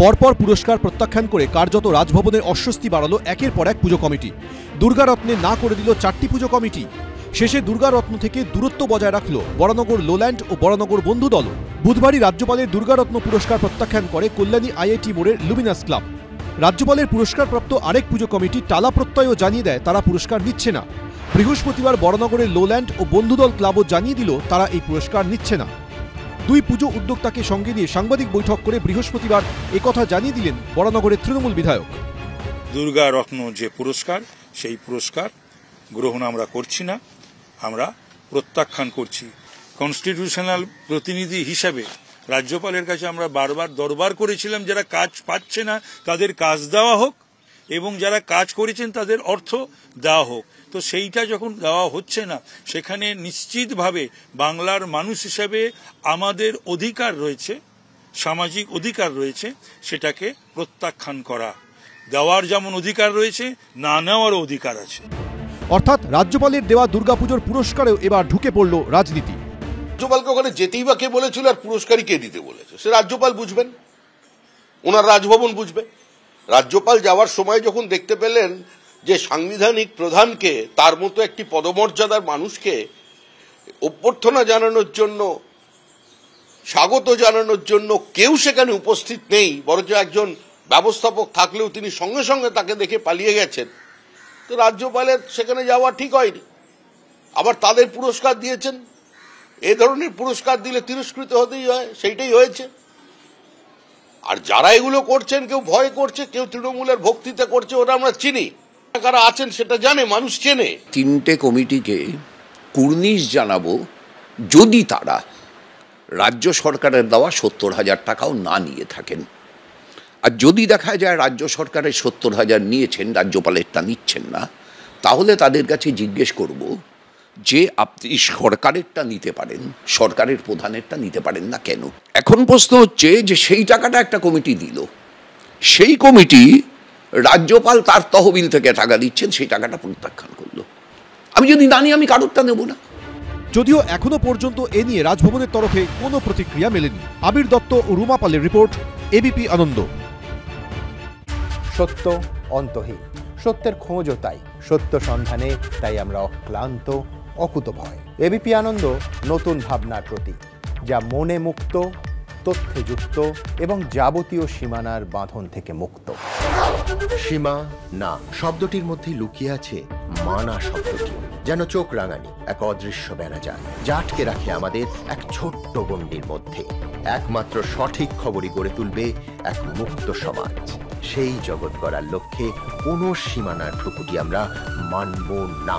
পরপর পুরস্কার প্রত্যাখ্যান করে কার্যত রাজভবনের অস্বস্তি বাড়ালো একের পর এক পুজো কমিটি। দুর্গারত্নে না করে দিল চারটি পুজো কমিটি। শেষে দুর্গারত্ন থেকে দূরত্ব বজায় রাখল বরানগর লোল্যান্ড ও বরানগর বন্ধু দল। বুধবারই রাজ্যপালের দুর্গারত্ন পুরস্কার প্রত্যাখ্যান করে কল্যাণী আইআইটি মোড়ের লুমিনাস ক্লাব। রাজ্যপালের পুরস্কারপ্রাপ্ত আরেক পুজো কমিটি টালা প্রত্যয়ও জানিয়ে দেয় তারা পুরস্কার নিচ্ছে না। বৃহস্পতিবার বরানগরের লোল্যান্ড ও বন্ধুদল ক্লাবও জানিয়ে দিল তারা এই পুরস্কার নিচ্ছে না। দুই পুজো উদ্যোক্তাকে সঙ্গে নিয়ে সাংবাদিক বৈঠক করে বৃহস্পতিবার একথা জানিয়ে দিলেন বরানগরের তৃণমূল বিধায়ক। দুর্গা রত্ন যে পুরস্কার, সেই পুরস্কার গ্রহণ আমরা করছি না, আমরা প্রত্যাখ্যান করছি। কনস্টিটিউশনাল প্রতিনিধি হিসাবে রাজ্যপালের কাছে আমরা বারবার দরবার করেছিলাম, যারা কাজ পাচ্ছে না, তাদের কাজ দেওয়া হোক এবং যারা কাজ করেছেন তাদের অর্থ দেওয়া হোক। তো সেইটা যখন দেওয়া হচ্ছে না সেখানে নিশ্চিতভাবে বাংলার মানুষ হিসাবে আমাদের অধিকার রয়েছে সামাজিক অধিকার রয়েছে সেটাকে প্রত্যাখ্যান করা। দেওয়ার যেমন অধিকার রয়েছে না নেওয়ারও অধিকার আছে। অর্থাৎ রাজ্যপালের দেওয়া দুর্গাপুজোর পুরস্কারেও এবার ঢুকে পড়ল রাজনীতি। রাজ্যপালকে ওখানে যেতেই বা কে বলেছিল আর পুরস্কারই কে দিতে বলেছে? সে রাজ্যপাল বুঝবেন। ওনার রাজভবন বুঝবে। রাজ্যপাল যাওয়ার সময় যখন দেখতে পেলেন যে সাংবিধানিক প্রধানকে, তার মতো একটি পদমর্যাদার মানুষকে অভ্যর্থনা জানানোর জন্য, স্বাগত জানানোর জন্য কেউ সেখানে উপস্থিত নেই, বরঞ্চ একজন ব্যবস্থাপক থাকলেও তিনি সঙ্গে সঙ্গে তাকে দেখে পালিয়ে গেছেন। তো রাজ্যপালের সেখানে যাওয়া ঠিক হয়নি। আবার তাদের পুরস্কার দিয়েছেন। এ ধরনের পুরস্কার দিলে তিরস্কৃত হতেই হয়, সেইটাই হয়েছে। আর যারা এগুলো করছেন, কেউ ভয় করছে, কেউ তৃণমূলের ভক্তিতে করছে, ওরা আমরা চিনি। কারা আছেন সেটা জানে, মানুষ চেনে। তিনটে কমিটিকে কুর্নিশ জানাব, যদি তারা রাজ্য সরকারের দেওয়া সত্তর হাজার টাকাও না নিয়ে থাকেন। আর যদি দেখা যায় রাজ্য সরকারের সত্তর হাজার নিয়েছেন রাজ্যপালেরটা নিচ্ছেন না, তাহলে তাদের কাছে জিজ্ঞেস করব যে আপনি সরকারেরটা নিতে পারেন সরকারের প্রধানেরটা নিতে পারেন না কেন? এখন প্রশ্ন হচ্ছে যে সেই টাকাটা একটা কমিটি দিল। সেই কমিটি রাজ্যপাল তার তহবিল থেকে টাকা দিচ্ছেন সেই টাকাটা প্রত্যাখ্যান করল। আমি যদি জানি আমি কারোরটা নেব না। যদিও এখনও পর্যন্ত এ নিয়ে রাজভবনের তরফে কোনো প্রতিক্রিয়া মেলেনি। আবির দত্ত ও রুমা পালের রিপোর্ট এবিপি আনন্দ। সত্য অন্তহীন। সত্যের খোঁজও তাই। সত্য সন্ধানে তাই আমরা অক্লান্ত। অকুতভয়। এবিপি আনন্দ, নতুন ভাবনার প্রতীক, যা মনে মুক্ত, তথ্যে যুক্ত এবং যাবতীয় সীমানার বাঁধন থেকে মুক্ত। সীমা না, শব্দটির মধ্যে লুকিয়ে আছে মানা শব্দটি, যেন চোখ রাঙানি, এক অদৃশ্য বেড়াজাল যা আটকে রাখে আমাদের এক ছোট্ট গণ্ডির মধ্যে। একমাত্র সঠিক খবরই গড়ে তুলবে এক মুক্ত সমাজ। সেই জগৎ গড়ার লক্ষ্যে কোনো সীমানার ঠুকুটি আমরা মানব না।